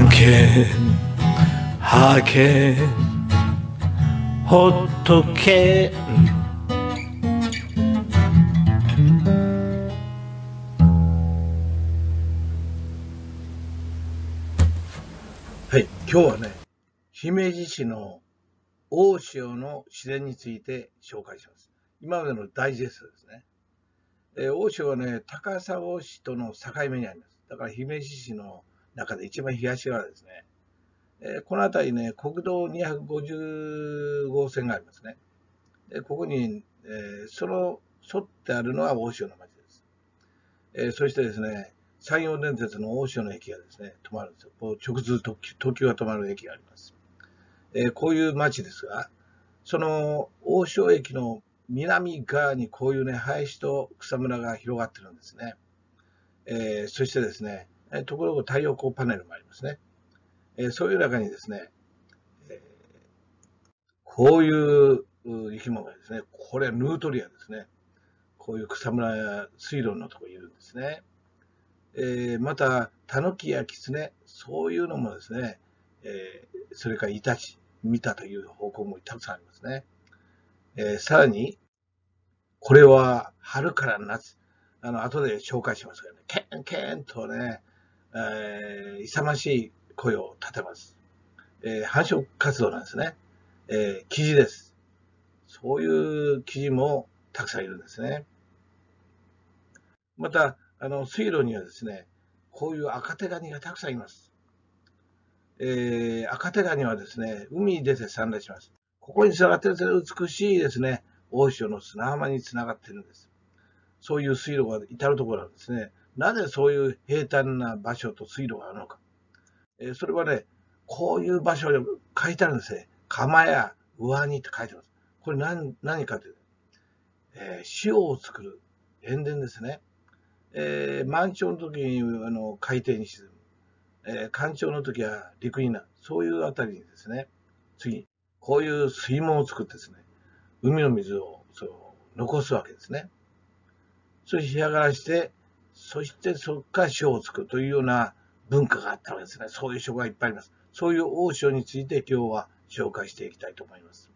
はけはけほっとけはい、今日はね、姫路市の大潮の自然について紹介します。今までのダイジェストですね。えー大潮はね、高砂市との境目にあります。だから姫路市の中で一番東側ですね。えーこの辺りね、国道250号線がありますね。でここに、えーその沿ってあるのは大潮の町です。えーそしてですね、山陽電鉄の大潮の駅がですね、止まるんですよ。こう直通特急特急が止まる駅があります。えーこういう町ですが、その大潮駅の南側にこういうね、林と草むらが広がってるんですね。えーそしてですね、えところが太陽光パネルもありますね。えそういう中にですね、えこういう生き物がですね、これはヌートリアですね。こういう草むらや水路のとこにいるんですね。えまた、タヌキやキツネ、そういうのもですね、えそれからイタチ、見たという報告もたくさんありますね。えさらに、これは春から夏、あの、後で紹介しますがね、ケンケンとね、えー勇ましい声を立てます。えー繁殖活動なんですね。えー、キジです。そういうキジもたくさんいるんですね。また、あの、水路にはですね、こういう赤手ガニがたくさんいます。えー、赤手ガニはですね、海に出て産卵します。ここに繋がってるですね美しいですね、大潮の砂浜に繋がってるんです。そういう水路が至るところなんですね。なぜそういう平坦な場所と水路があるのか。えそれはね、こういう場所に書いてあるんですね。釜や上にって書いてます。これ何何かというと、えー塩を作る塩田ですね。えー満潮の時にあの海底に沈む。えー干潮の時は陸になる。そういうあたりにですね、次、こういう水門を作ってですね、海の水をそう残すわけですね。そして干上がらして、そしてそこから塩を作るというような文化があったわけですね。そういう書がいっぱいあります。そういう王将について今日は紹介していきたいと思います。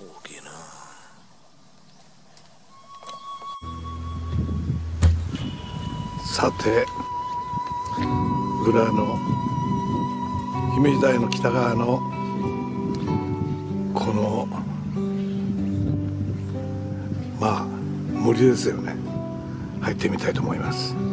大きいなさて裏の姫路台の北側のこのまあ森ですよね入ってみたいと思います。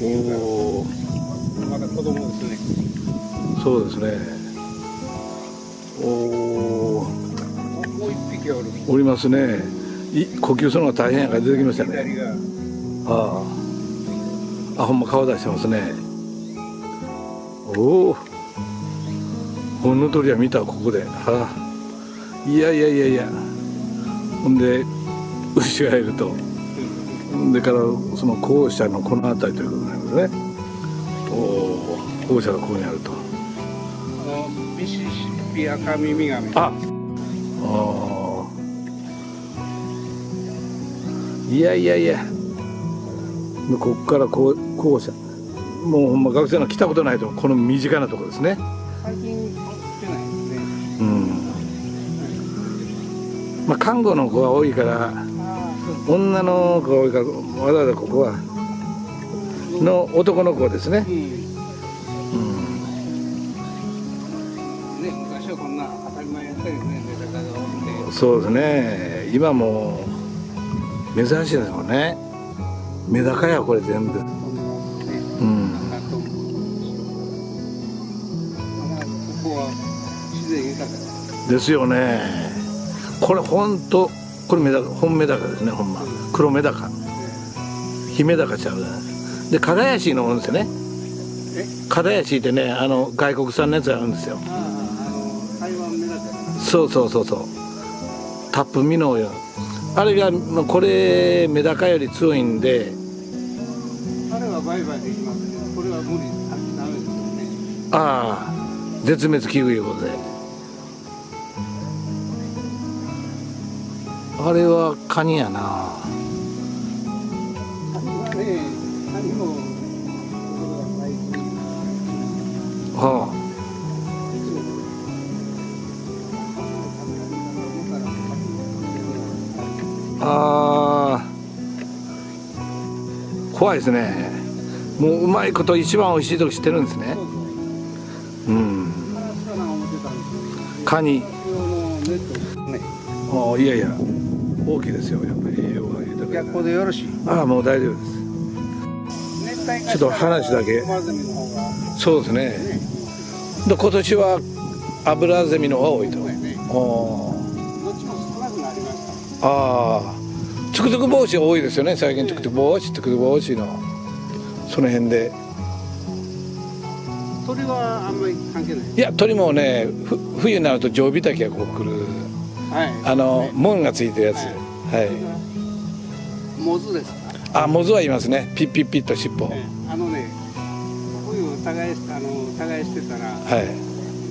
おおまだ子供ですね。そうですね。おおもう一匹おる。おりますね。い呼吸するのが大変やから出てきましたね。ああ。あほんま顔出してますね。おおほんの鳥は見たここで。はあ。いやいやいやいや。ほんで牛がいると。でからその校舎のこの辺りということね。おお校舎がここにあると。あのミシシッピアカミミガメ。あ。あいやいやいや。でこっからこう校舎もうほんま学生の来たことないとこの身近なところですね。最近来てないですね。うん。まあ看護の子が多いから女の子が多いからわざわざここはの男の子ですね。うん。うんね昔はこんな当たり前やったりねメダカがおって。そうですね。今もう珍しいですもんね。メダカやこれ全部。ですよね。これほんとこれメダカ本メダカですねほんま。黒メダカ。姫ダカちゃうでカダヤシのおるんですよね。え？カダヤシってねあの外国産のやつあるんですよ。そうそうそうそう。タップミノーよ。あれがまあこれメダカより強いんで。あれは売買できますけどこれは無理あダメですよね。ああ絶滅危惧いうことで。あれはカニやなはあ。あー。怖いですね。もううまいこと一番美味しいとこ知ってるんですね。うん。カニ。ああいやいや。大きいですよ。やっぱり栄養が豊か逆光でよろしい？ああもう大丈夫ですちょっと話だけ。そうですね。で今年はアブラゼミの方が多いと。ああああツクツクボウシ多いですよね。最近トゥクトゥク帽子トゥクトゥク帽子の。その辺で。鳥はあんまり関係ない？いや鳥もねふ冬になるとジョウビタキがこう来る。はい。あのね。紋がついてるやつ。はい。はい。モズですか？あモズはいますね。ピッピッピッと尻尾。ええあのね冬耕しあの耕してたらはい。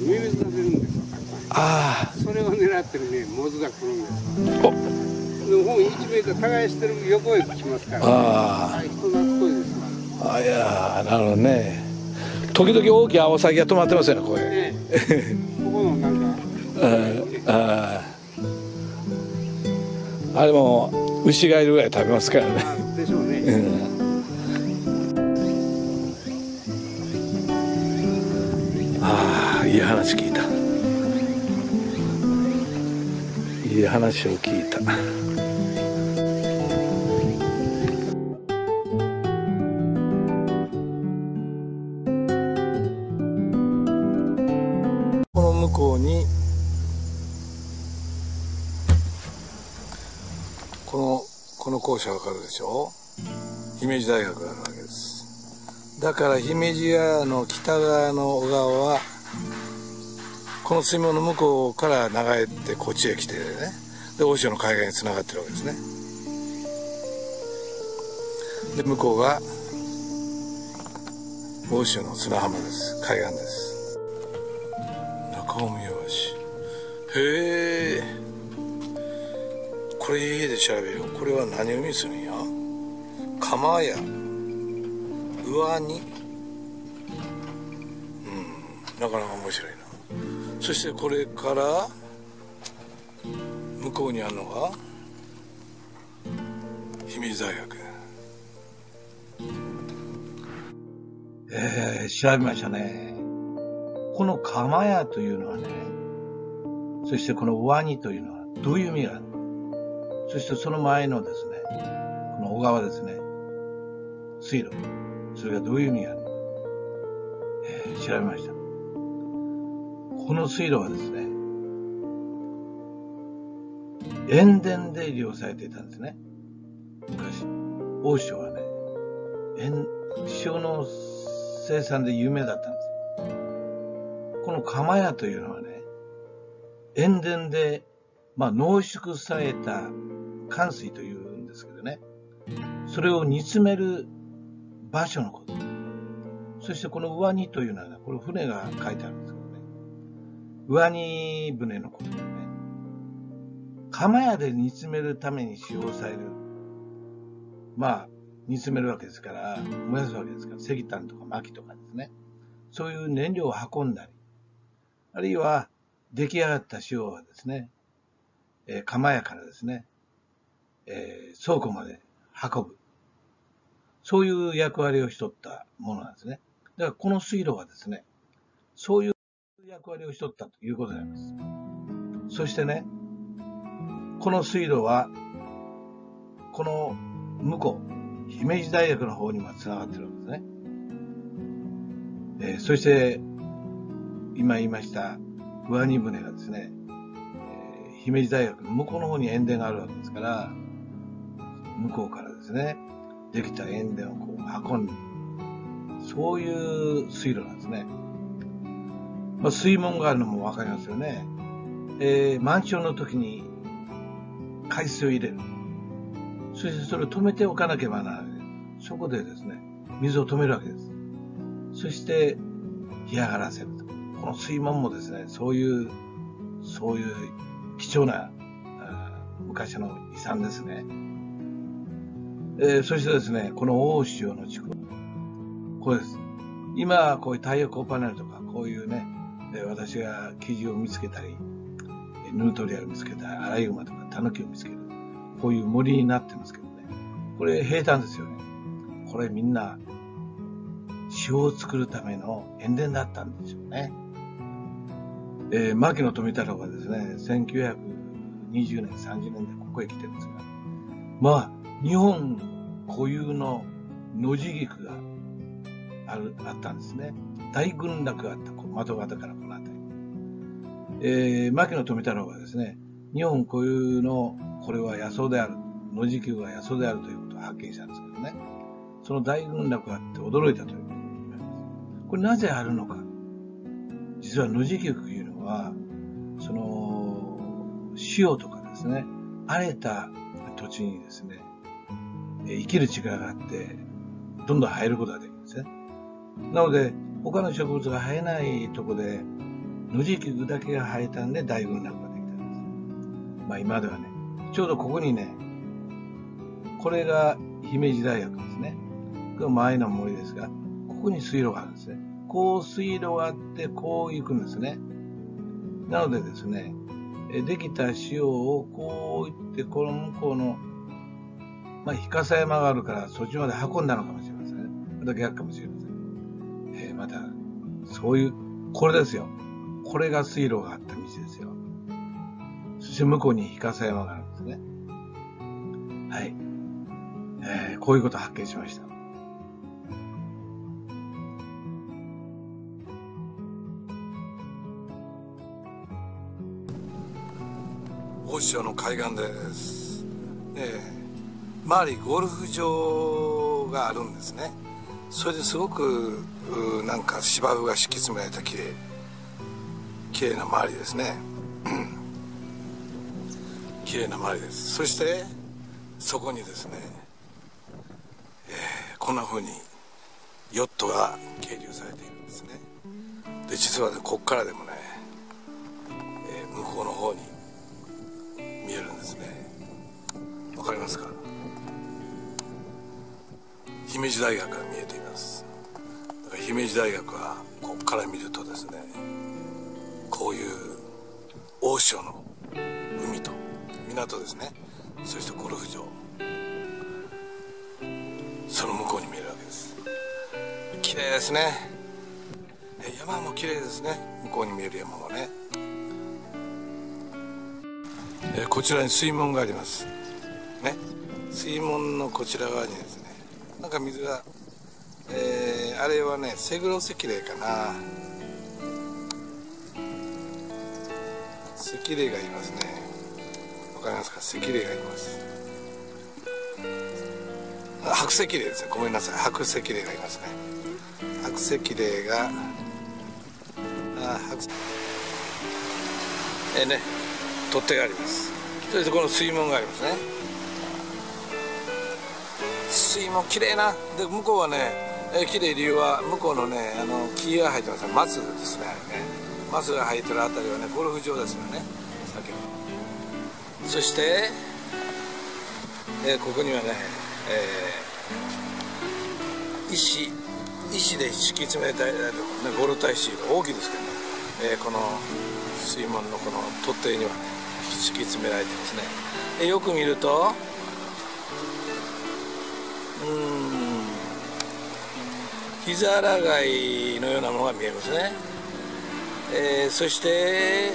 ミミズが出るんですよたくさん。あそれを狙ってるねモズが来るんですあお。でも本1メーター耕してる横へ来ますから。あはい人懐っこいですわ。ああいやーなるほどね。時々大きいアオサギが止まってますよねこれええここのなんか。あああれも牛がいるぐらい食べますからねあ。あいい話聞いた。いい話を聞いた。この向こうにこのこの校舎わかるでしょ？姫路大学があるわけです。だから姫路川の北側の小川はこの水門の向こうから流れてこっちへ来てね。で大潮の海岸につながってるわけですね。で向こうが大潮の砂浜です。海岸です。中尾宮橋。へえ。これ家で調べよう。これは何を意味するんや上に。うん。なかなか面白いな。そしてこれから。向こうにあるのが。姫路大学。えー、調べましたね。この釜屋というのはねそしてこの上にというのはどういう意味があるの？そしてその前のですねこの小川ですね。水路それがどういう意味があるのか、えー、調べましたこの水路はですね、塩田で利用されていたんですね。昔。大潮はね、塩、塩の生産で有名だったんです。この釜屋というのはね、塩田で、まあ濃縮された寒水というんですけどね、それを煮詰める場所のこと。そしてこの上にというのは、これ船が書いてあるんですけどね、上に船のことでね、釜屋で煮詰めるために使用される、まあ、煮詰めるわけですから、燃やすわけですから、石炭とか薪とかですね、そういう燃料を運んだり、あるいは出来上がった塩はですね、えー、釜屋からですね、えー、倉庫まで運ぶ。そういう役割をしとったものなんですね。だからこの水路はですね、そういう役割をしとったということになります。そしてね、この水路は、この向こう、姫路大学の方にも繋がってるわけですね。えー、そして、今言いました、上荷船がですね、えー、姫路大学の向こうの方に塩田があるわけですから、向こうからですね、できた塩田をこう運んで、そういう水路なんですね。まあ、水門があるのもわかりますよね。えー、満潮の時に海水を入れる。そしてそれを止めておかなければならない。そこでですね、水を止めるわけです。そして、干上がらせると。この水門もですね、そういう、そういう貴重な、昔の遺産ですね。えー、そしてですね、この大潮の地区。これです。今、こういう太陽光パネルとか、こういうね、え私が記事を見つけたり、ヌートリアを見つけたり、アライグマとかタヌキを見つける。こういう森になってますけどね。これ平坦ですよね。これみんな塩を作るための塩田だったんですよね。えー、牧野富太郎がですね、1920年、30年でここへ来てるんですが、まあ、日本固有の野地菊がある、あったんですね。大群落があった、的型からこの辺り。えー、牧野富太郎がですね、日本固有のこれは野草である、野地球が野草であるということを発見したんですけどね。その大群落があって驚いたということになります。これなぜあるのか。実は野地球というのは、その、塩とかですね、荒れた土地にですね、生きる力があって、どんどん生えることができるんですね。なので、他の植物が生えないとこで、野地球だけが生えたんで大群落ができたんです。まあ今ではね、ちょうどここにね、これが姫路大学ですね。これ前の森ですが、ここに水路があるんですね。こう水路があって、こう行くんですね。なのでですね、えできた塩をこう行って、この向こうの、まあ、日笠山があるから、そっちまで運んだのかもしれませんね。また逆かもしれません。えーまた、そういう、これですよ。これが水路があった道ですよ。そして向こうに日笠山があるんですね。はい。えーこういうことを発見しました。大潮の海岸です。ええ周りゴルフ場があるんですね。それですごくなんか芝生が敷き詰められた綺麗綺麗な周りですね。綺麗な周りです。そしてそこにですね、えーこんな風にヨットが係留されているんですね。で実はねこっからでもね、えー向こうの方に見えるんですねわかりますか？姫路大学が見えています。だから姫路大学はここから見るとですねこういう大潮の海と港ですね。そしてゴルフ場。その向こうに見えるわけです。綺麗ですね。山も綺麗ですね。向こうに見える山もねこちらに水門があります。ね水門のこちら側にですねなんか水がえーあれはねセグロ石霊かな。石霊がいますね。わかりますか？石霊がいます。あ白石霊ですね。ごめんなさい。白石霊がいますね。白石霊があ白えーね取っ手があります。そしてこの水門がありますね。水門綺麗な。で向こうはね、えー、綺麗理由は向こうのねあの木が生えてますね。松ですね。ね松が生えてるあたりはねゴルフ場ですよね。先ほど。そして、えーここにはね、えー石石で敷き詰めた、ね、ゴルタ石が大きいですけどね、えーこの水門のこの取っ手にはね敷き詰められてますね。よく見ると膝洗貝のようなものが見えますね、えーそして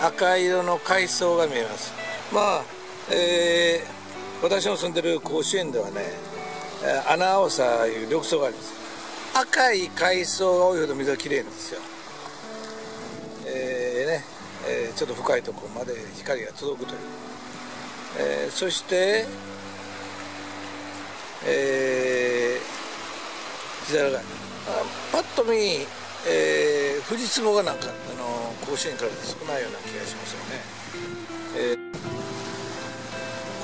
赤色の海藻が見えます。まあ、えー私の住んでる甲子園ではねえー穴青さいう緑藻があります。赤い海藻が多いほど水がきれいなんですよ。えーねえーちょっと深いところまで光が届くという、えそして、えー、膝があパッと見、えー、富士壺がなんかあの甲子園から少ないような気がしますよね、えー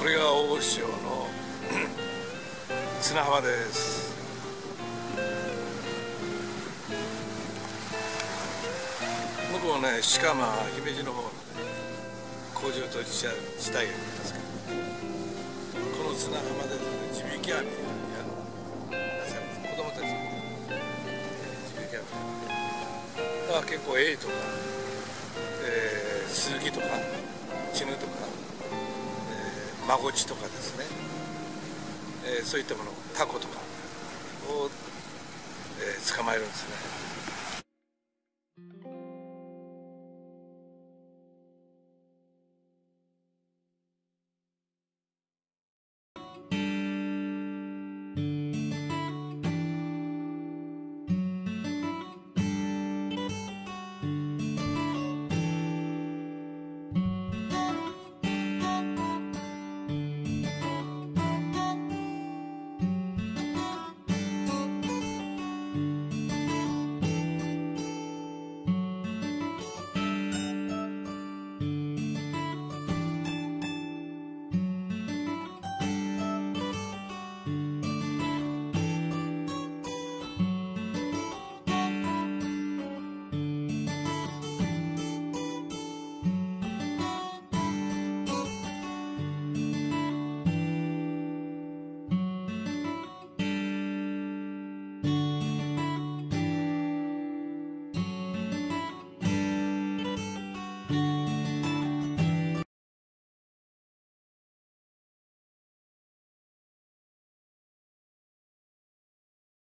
これが大潮の砂浜です。向こうね鹿間姫路の方のね工場と自治地帯が見えますけどこの砂浜で地引き網やなさいます子供たちが、えー地引き網だから結構エイとか、えー、スズキとかチヌとか、えー、マゴチとかですね、えーそういったものタコとかを、えー捕まえるんですね。